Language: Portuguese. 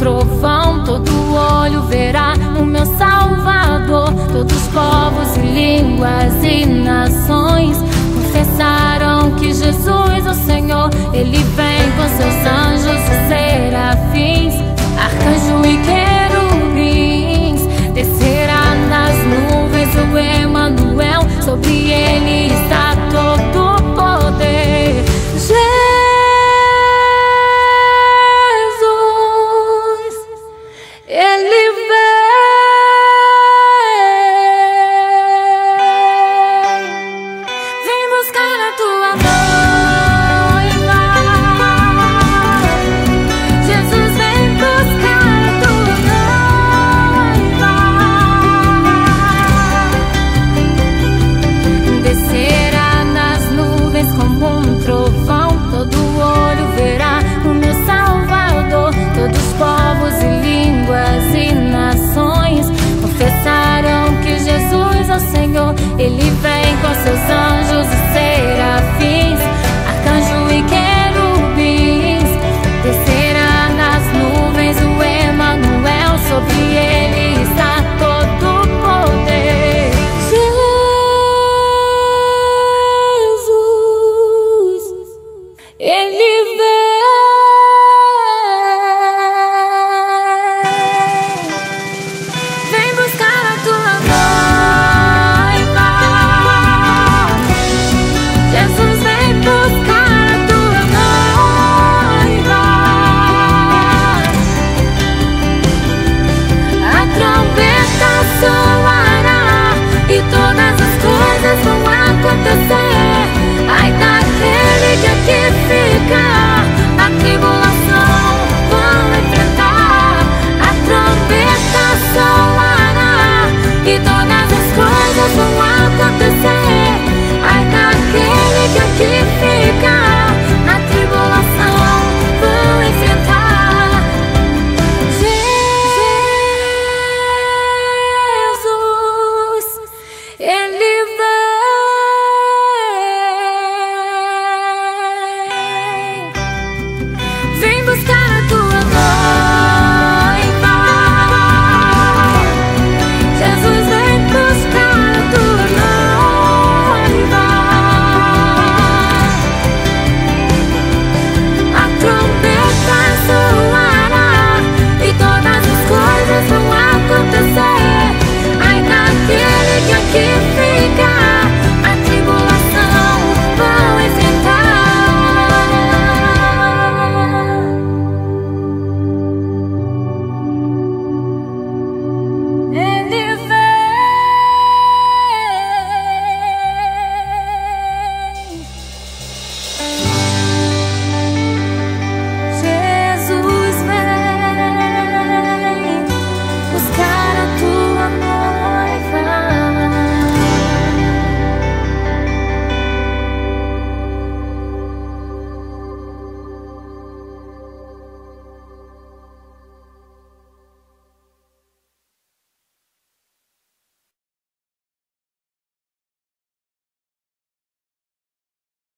trovão todo olho verá o meu Salvador. Todos povos e línguas e nações confessarão que Jesus é o Senhor. Ele vem com seu sangue. live